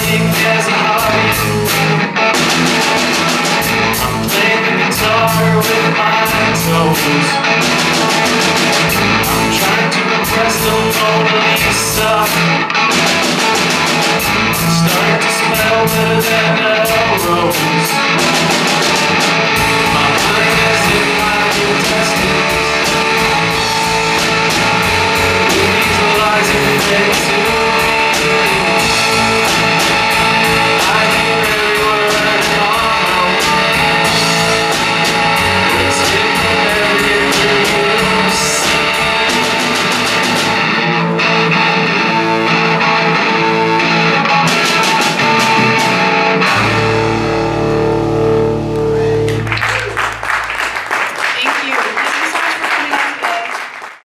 I'm playing the guitar with my toes.